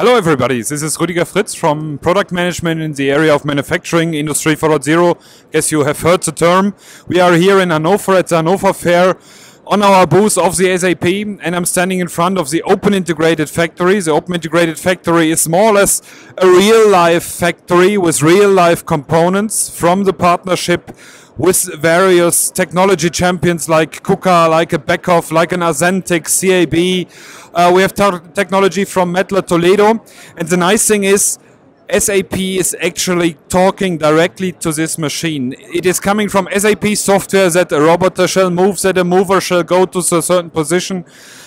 Hello everybody, this is Rüdiger Fritz from Product Management in the area of manufacturing, Industry 4.0. Guess you have heard the term. We are here in Hannover at the Hannover Fair on our booth of the SAP and I'm standing in front of the Open Integrated Factory. The Open Integrated Factory is more or less a real life factory with real life components from the partnership with various technology champions like KUKA, like a Beckhoff, like an asentics, CAB. Uh, we have technology from Mettler Toledo. And the nice thing is, SAP is actually talking directly to this machine. It is coming from SAP software that a robot shall move, that a mover shall go to a certain position,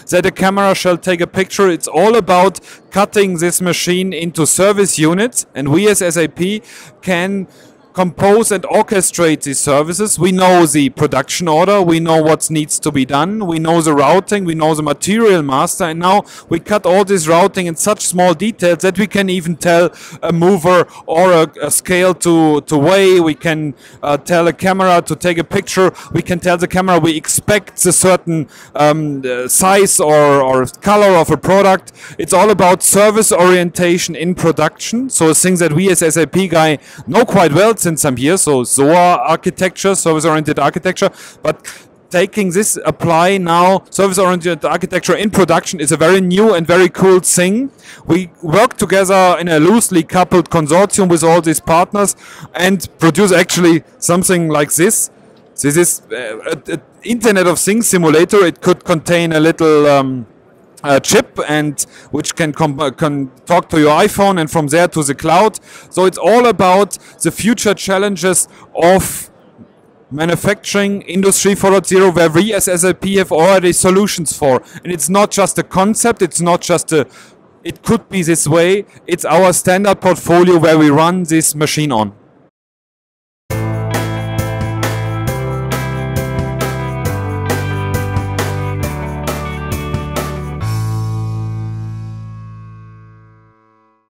that a camera shall take a picture. It's all about cutting this machine into service units, and we as SAP can compose and orchestrate these services. We know the production order, we know what needs to be done, we know the routing, we know the material master, and now we cut all this routing in such small details that we can even tell a mover or a, a scale to, to weigh, we can uh, tell a camera to take a picture, we can tell the camera we expect a certain um, uh, size or, or color of a product. It's all about service orientation in production, so things that we as SAP guy know quite well since I'm here. So SOA architecture, service-oriented architecture, but taking this apply now service-oriented architecture in production is a very new and very cool thing. We work together in a loosely coupled consortium with all these partners and produce actually something like this. This is an Internet of Things simulator. It could contain a little um, uh, chip and which can, uh, can talk to your iPhone and from there to the cloud. So it's all about the future challenges of manufacturing industry 4.0 where we as SAP have already solutions for. And it's not just a concept, it's not just a, it could be this way, it's our standard portfolio where we run this machine on.